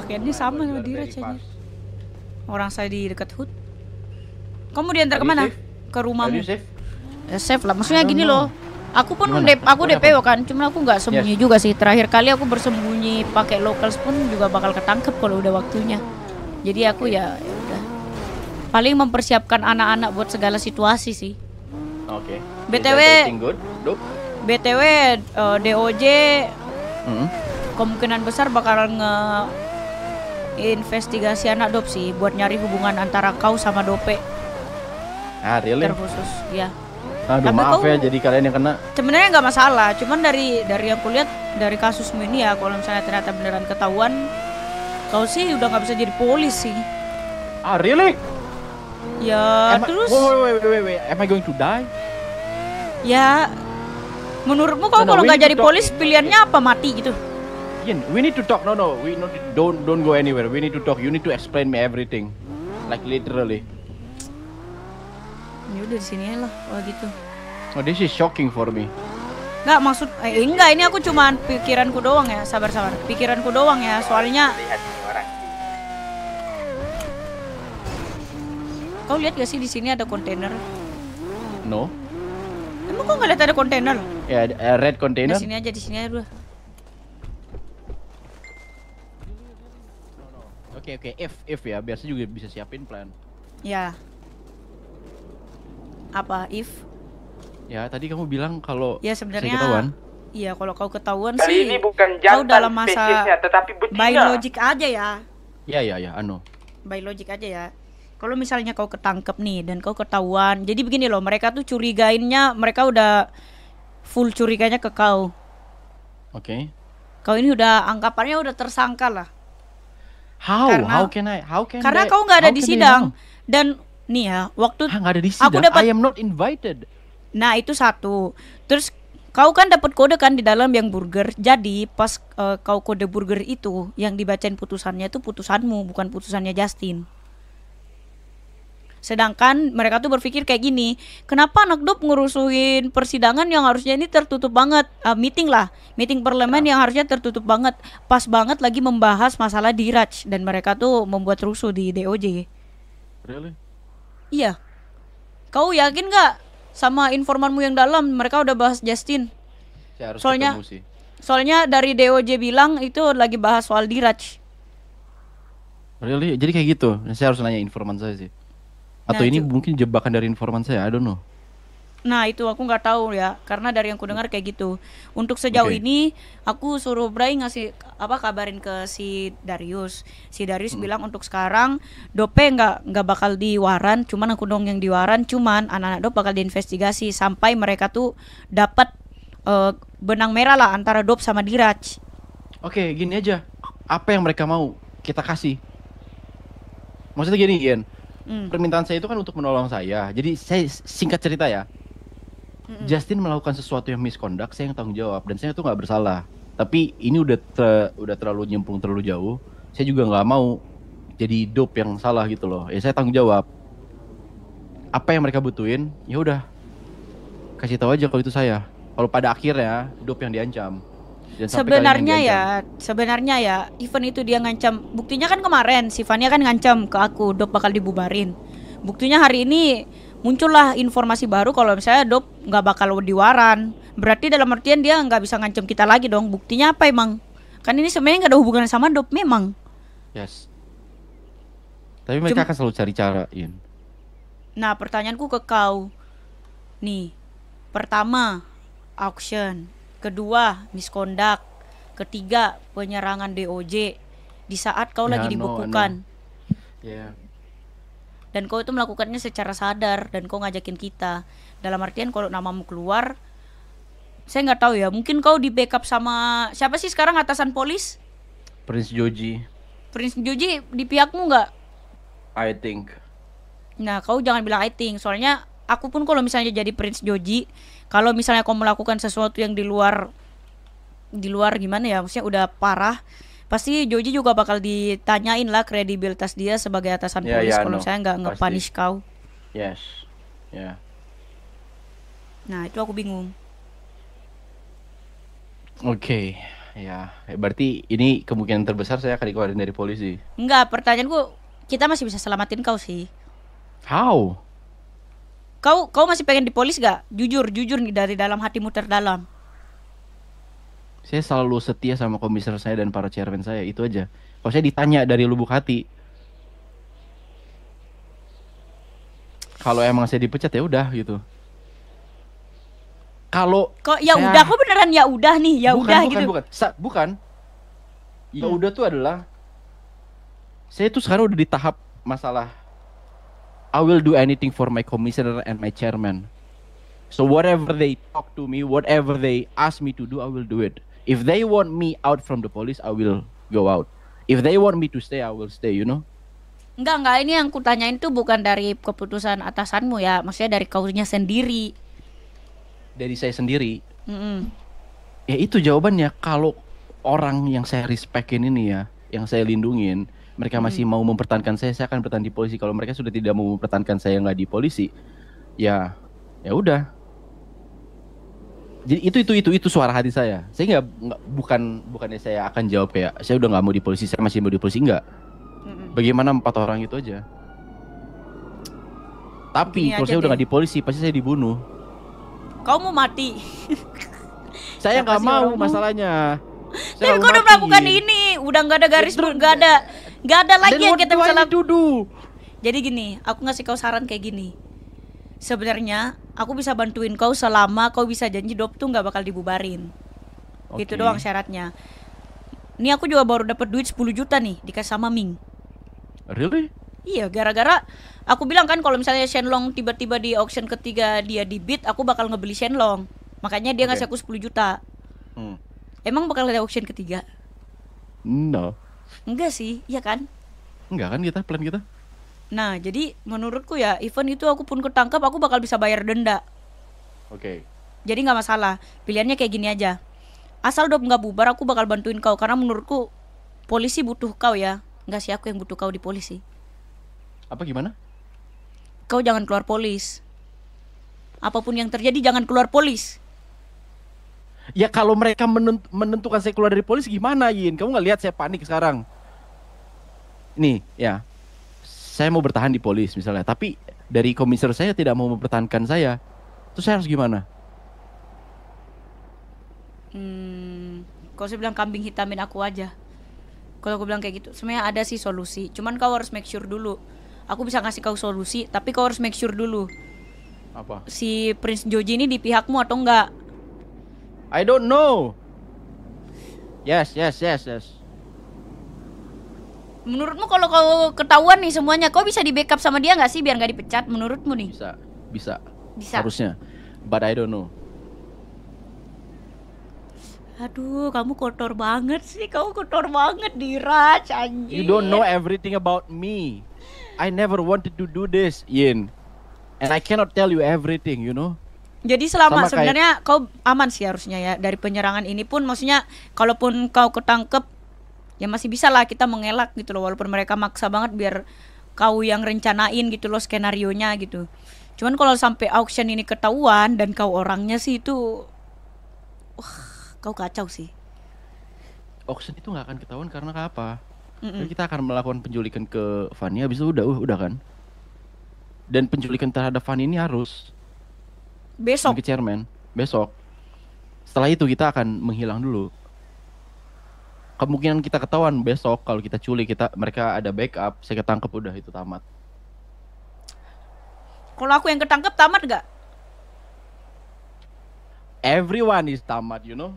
pakaiannya sama sama Diraj aja. Orang saya di dekat hood. Kamu diantar ke mana? Ke rumahmu. safe? Ya, safe lah. Maksudnya gini know. loh. Aku pun Gimana? dep aku DPO kan, cuma aku nggak sembunyi Yes. juga sih. Terakhir kali aku bersembunyi pakai locals pun juga bakal ketangkep kalau udah waktunya. Jadi aku ya, ya udah. Paling mempersiapkan anak-anak buat segala situasi sih. Oke. BTW. Good? Dup? BTW eh, DOJ Hmm. kemungkinan besar bakal nge investigasi anak dop sih buat nyari hubungan antara kau sama dope Ah, really? terkhusus ya Aduh, Tapi maaf kau- ya jadi kalian yang kena. sebenarnya nggak masalah cuman dari dari yang kulihat dari kasusmu ini ya kalau misalnya ternyata beneran ketahuan kau sih udah nggak bisa jadi polis sih Ah, really? ya Am I- terus Wait, wait, wait, wait, wait. Am I going to die? ya menurutmu kau kalau nggak jadi polis pilihannya apa mati gitu Ian, we need to talk. No, no, we not, don't don't go anywhere. We need to talk. You need to explain me everything, like literally. ya udah di sini lah kalau gitu Oh, this is shocking for me. Nggak maksud eh, enggak ini aku cuman pikiranku doang ya sabar sabar pikiranku doang ya soalnya kau lihat gak sih di sini ada kontainer No. emang kau nggak lihat ada kontainer Ya, yeah, red di container. sini aja di sini aja dulu Oke, oke. If if ya, biasa juga bisa siapin plan. ya apa if Ya, tadi kamu bilang kalau ya saya sebenarnya ketahuan. iya kalau kau ketahuan Kali sih ini bukan kau jantan dalam masa tetapi betina. biologik aja ya Ya, ya, ya, anu. biologik aja ya. Kalau misalnya kau ketangkep nih dan kau ketahuan, jadi begini loh, mereka tuh curigainnya, mereka udah full curiganya ke kau. Oke. Kau ini udah anggapannya udah tersangka lah. How? Karena- how can I? How can Karena they- kau nggak ada di sidang dan nih ya, waktu Ah, nggak ada di Aku dapat- I am not invited. nah itu satu. Terus kau kan dapat kode kan di dalam yang burger. Jadi pas eh, kau kode burger itu yang dibacain putusannya itu putusanmu bukan putusannya Justin. Sedangkan mereka tuh berpikir kayak gini, kenapa anak dop ngurusuin persidangan yang harusnya ini tertutup banget, Eh, meeting lah, meeting parlemen yang harusnya tertutup banget, pas banget lagi membahas masalah diraj dan mereka tuh membuat rusuh di DOJ. Really? Iya, kau yakin nggak sama informanmu yang dalam mereka udah bahas Justin? Saya harus Soalnya- ketemu sih. Soalnya dari DOJ bilang itu lagi bahas soal diraj. Really? Jadi kayak gitu. Saya harus nanya informan saya sih. Atau Nah, ini mungkin jebakan dari informan saya, I don't know. Nah itu aku nggak tahu ya, karena dari yang ku dengar kayak gitu. Untuk sejauh Oke. ini aku suruh Bray ngasih apa kabarin ke si Darius. Si Darius bilang untuk sekarang Dope nggak nggak bakal diwaran, cuman aku dong yang diwaran, cuman anak-anak Dop bakal diinvestigasi sampai mereka tuh dapat eh, benang merah lah antara Dop sama Diraj. Oke, gini aja. Apa yang mereka mau, kita kasih. Maksudnya gini, Ian. Hmm. Permintaan saya itu kan untuk menolong saya. Jadi saya singkat cerita ya. Justin melakukan sesuatu yang misconduct, saya yang tanggung jawab dan saya tuh nggak bersalah. Tapi ini udah te- udah terlalu nyemplung terlalu jauh. Saya juga nggak mau jadi dope yang salah gitu loh. Ya saya tanggung jawab. Apa yang mereka butuhin, ya udah kasih tahu aja kalau itu saya. Kalau pada akhirnya dope yang diancam. Sebenarnya ya, sebenarnya ya, event itu dia ngancam. Buktinya kan kemarin si Fania kan ngancam ke aku, Dop bakal dibubarin. Buktinya hari ini muncullah informasi baru kalau misalnya Dop nggak bakal diwaran. Berarti dalam artian dia nggak bisa ngancam kita lagi dong. Buktinya apa emang? Kan ini sebenarnya nggak ada hubungan sama Dop memang. Yes. Tapi mereka Cuma- akan selalu cari cara, Ian. Nah, pertanyaanku ke kau. Nih, pertama auction, kedua misconduct, ketiga penyerangan DOJ di saat kau Ya, lagi no, dibekukan. Ya. dan kau itu melakukannya secara sadar dan kau ngajakin kita. Dalam artian kalau namamu keluar saya nggak tahu ya mungkin kau di backup sama siapa sih sekarang atasan polis? Prince Joji, Prince Joji di pihakmu nggak? I think. nah kau jangan bilang I think soalnya aku pun kalau misalnya jadi Prince Joji kalau misalnya kau melakukan sesuatu yang di luar di luar gimana ya maksudnya udah parah pasti Joji juga bakal ditanyain lah kredibilitas dia sebagai atasan Ya, polis ya, kalau no. saya nggak Pasti. nge-punish kau Yes. Ya. nah itu aku bingung Oke. Ya, eh, berarti ini kemungkinan terbesar saya akan dikeluarin dari polisi. Enggak, pertanyaanku kita masih bisa selamatin kau sih. How? Kau kau masih pengen di polis gak? Jujur, jujur nih dari dalam hatimu terdalam. Saya selalu setia sama komisar saya dan para chairman saya, itu aja. Kalau saya ditanya dari lubuk hati, kalau emang saya dipecat ya udah gitu. Kalau Kok ya udah, kok beneran ya udah nih, ya bukan, udah bukan, gitu. Bukan, Sa- bukan. Ya Hmm. udah tuh adalah saya tuh sekarang udah di tahap masalah I will do anything for my commissioner and my chairman. So whatever they talk to me, whatever they ask me to do, I will do it. If they want me out from the police, I will go out. If they want me to stay, I will stay, you know? Enggak, enggak, ini yang kutanyain tuh bukan dari keputusan atasanmu ya, maksudnya dari kaunya sendiri. Dari saya sendiri. Mm-mm. Ya itu jawabannya kalau orang yang saya respectin ini ya, yang saya lindungin, mereka masih mau mempertahankan saya, saya akan bertahan di polisi. Kalau mereka sudah tidak mau mempertahankan saya nggak di polisi, ya ya udah. Jadi itu itu itu itu suara hati saya. Saya nggak nggak- bukan bukannya saya akan jawab kayak saya udah nggak mau di polisi, saya masih mau di polisi nggak. Mm-mm. Bagaimana empat orang itu aja. Tapi Gini kalau saya udah deh. nggak di polisi, pasti saya dibunuh. Kau mau mati. Saya nggak mau masalahnya. Saya Tapi kau udah melakukan ini, udah nggak ada garis, terus- nggak ada, nggak ada lagi yang kita bisa lakukan. Jadi gini, aku ngasih kau saran kayak gini. Sebenarnya aku bisa bantuin kau selama kau bisa janji dop tuh nggak bakal dibubarin. Gitu Oke. doang syaratnya. Ini aku juga baru dapat duit 10 juta nih dikasih sama Ming. Really? Iya, gara-gara aku bilang kan kalau misalnya Shenlong tiba-tiba di auction ketiga dia di bid, aku bakal ngebeli Shenlong. Makanya dia Oke. ngasih aku 10 juta. Hmm. Emang bakal ada auction ketiga? No. Enggak sih, iya kan? Enggak kan kita plan kita? Nah, jadi menurutku ya, event itu aku pun ketangkap, aku bakal bisa bayar denda. Oke. Jadi nggak masalah. Pilihannya kayak gini aja. Asal dop nggak bubar, aku bakal bantuin kau karena menurutku polisi butuh kau ya. Nggak sih aku yang butuh kau di polisi. Apa gimana? Kau jangan keluar polis. Apa pun yang terjadi jangan keluar polis. Ya kalau mereka menent- menentukan saya keluar dari polisi gimana Yin? Kamu nggak lihat saya panik sekarang. Nih, ya. Saya mau bertahan di polis misalnya, tapi dari komisar saya tidak mau mempertahankan saya. Terus saya harus gimana? Hmm, kalau saya bilang kambing hitamin aku aja. Kalau aku bilang kayak gitu, sebenarnya ada sih solusi. Cuman kau harus make sure dulu. Aku bisa ngasih kau solusi, tapi kau harus make sure dulu Apa? si Prince Joji ini di pihakmu atau enggak. I don't know. Yes, yes, yes, yes. Menurutmu kalau kau ketahuan nih semuanya, kau bisa di backup sama dia nggak sih biar nggak dipecat? Menurutmu nih? Bisa, bisa. Bisa. Harusnya. But I don't know. Aduh, kamu kotor banget sih. Kamu kotor banget Diraj, anjir. You don't know everything about me. I never wanted to do this, Yin. And I cannot tell you everything, you know. Jadi selama Sama kayak- sebenarnya kau aman sih harusnya ya dari penyerangan ini pun maksudnya kalaupun kau ketangkep ya masih bisa lah kita mengelak gitu loh walaupun mereka maksa banget biar kau yang rencanain gitu loh skenario nya gitu. Cuman kalau sampai auction ini ketahuan dan kau orangnya sih itu wah, kau kacau sih. Auction itu nggak akan ketahuan karena apa? Kita akan melakukan penculikan ke Fanny, habis itu udah, uh, udah kan? Dan penculikan terhadap Fanny ini harus Besok ke chairman besok. Setelah itu kita akan menghilang dulu. Kemungkinan kita ketahuan besok kalau kita culik kita mereka ada backup, saya ketangkep udah itu tamat. kalau aku yang ketangkep tamat gak? Everyone is tamat, you know.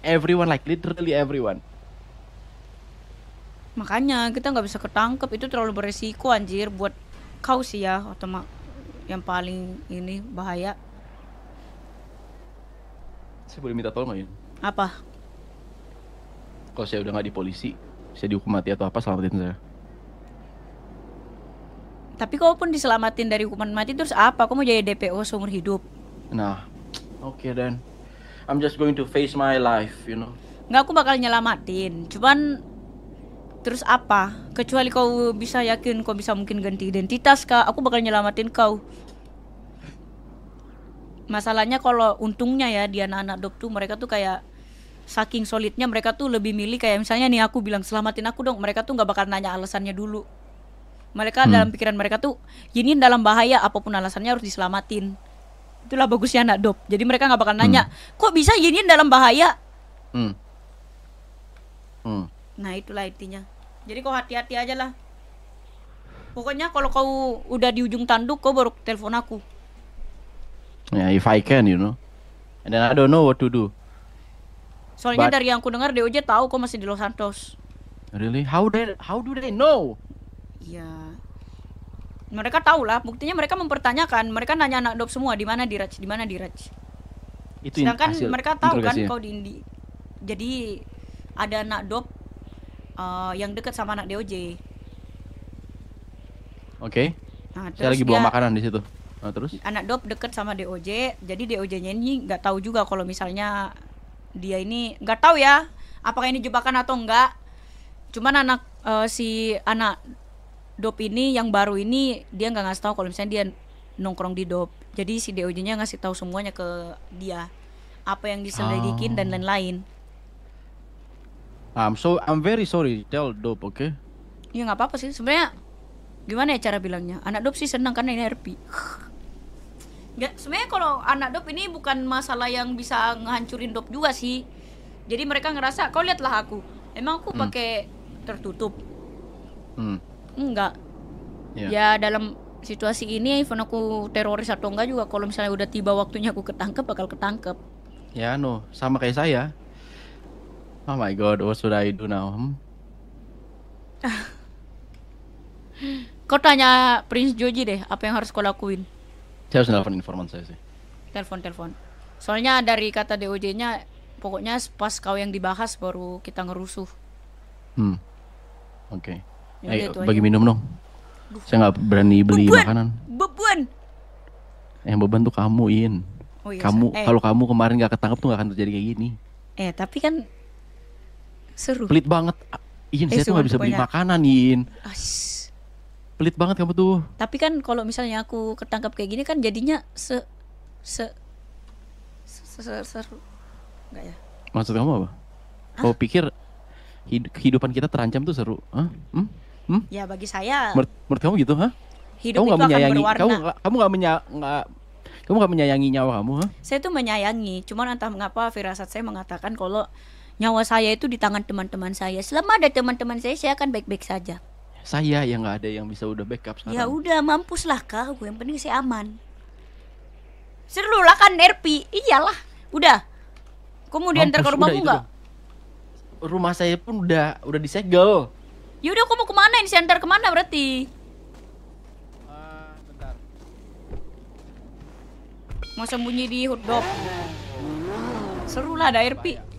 Everyone like literally everyone. Makanya kita nggak bisa ketangkep itu terlalu beresiko anjir buat kau sih ya otomak yang paling ini bahaya Saya boleh minta tolong nggak Yun? apa? Kalau saya udah nggak di polisi, saya dihukum mati atau apa selamatin saya. Tapi kau pun diselamatin dari hukuman mati terus apa? Kau mau jadi DPO seumur hidup? Nah, oke then. I'm just going to face my life, you know. Nggak aku bakal nyelamatin. Cuman terus apa? Kecuali kau bisa yakin kau bisa mungkin ganti identitas kak, aku bakal nyelamatin kau. Masalahnya kalau untungnya ya di anak-anak dop tuh mereka tuh kayak saking solidnya mereka tuh lebih milih kayak misalnya nih aku bilang selamatin aku dong mereka tuh nggak bakal nanya alasannya dulu mereka Hmm. dalam pikiran mereka tuh Yinin dalam bahaya apa pun alasannya harus diselamatin itulah bagusnya anak dop jadi mereka nggak bakal nanya kok bisa Yinin dalam bahaya Hmm. Hmm. nah itulah intinya jadi kau hati-hati aja lah pokoknya kalau kau udah di ujung tanduk kau baru telepon aku Yeah, if I can, you know. And then I don't know what to do. soalnya But- dari yang ku dengar DOJ tahu kau masih di Los Santos Really? How they how do they know? Iya. Mereka tahu lah, buktinya mereka mempertanyakan, mereka nanya anak dop semua di mana Diraj, di mana Diraj. Itu Sedangkan mereka tahu kan kau di Indi. Jadi ada anak dop eh, yang dekat sama anak DOJ. Oke. Nah, Saya lagi bawa dia- makanan di situ. Nah, terus? anak dop deket sama DOJ jadi DOJ-nya ini nggak tahu juga kalau misalnya dia ini nggak tahu ya apakah ini jebakan atau enggak cuman anak eh, si anak dop ini yang baru ini dia nggak ngasih tahu kalau misalnya dia nongkrong di dop jadi si DOJ-nya ngasih tahu semuanya ke dia apa yang diselidikin dan Oh. lain-lain I'm so I'm very sorry. Tell dope, oke? ya nggak apa-apa sih sebenarnya gimana ya cara bilangnya anak dop sih senang karena ini RP Nggak, sebenarnya kalau anak dop ini bukan masalah yang bisa ngehancurin dop juga sih. Jadi mereka ngerasa, kau lihatlah aku, emang aku Hmm. pakai tertutup? Hmm. Enggak. Ya. Ya dalam situasi ini, even aku teroris atau enggak juga, kalau misalnya udah tiba waktunya aku ketangkep, bakal ketangkep. Ya, no, sama kayak saya. Oh my god, what should I do now? Hmm? Kau tanya Prince Joji deh, apa yang harus kau lakuin? Saya harus nelfon informan saya sih. Telepon, telepon. Soalnya dari kata DOJ-nya, pokoknya pas kau yang dibahas baru kita ngerusuh. Hmm. Oke. Ya Ayo, bagi aja. minum dong. Saya nggak berani beli Beban! makanan. Beban! Yang beban tuh kamu, In. Oh iya, kamu eh. kalau kamu kemarin nggak ketangkep tuh nggak akan terjadi kayak gini. Eh tapi kan seru. Pelit banget. In, Eh, saya tuh sumpah, bisa beli makanan, In. As. Pelit banget kamu tuh. Tapi kan kalau misalnya aku ketangkap kayak gini kan jadinya se se se, se- se- seru. Enggak ya? Maksud kamu apa? Kau pikir hid- kehidupan kita terancam tuh seru? Hah? Hmm? Hmm? Ya bagi saya Menurut, menurut kamu gitu, hah? hidup kamu itu nggak akan menyayangi, berwarna. kamu kamu nggak menya, nggak, kamu nggak menyayangi nyawa kamu, hah? Saya tuh menyayangi, cuman entah mengapa firasat saya mengatakan kalau nyawa saya itu di tangan teman-teman saya. Selama ada teman-teman saya, saya akan baik-baik saja. Saya yang nggak ada yang bisa udah backup sekarang. Ya udah, mampuslah kau. Yang penting saya aman. Seru lah kan RP. Iyalah. Udah. Kemudian ntar ke Mampus, rumahmu udah itu enggak? dong. Rumah saya pun udah udah disegel. Yaudah, aku mau ke mana ini? Saya ke mana berarti? bentar. Mau sembunyi di hotdog. Seru lah ada RP.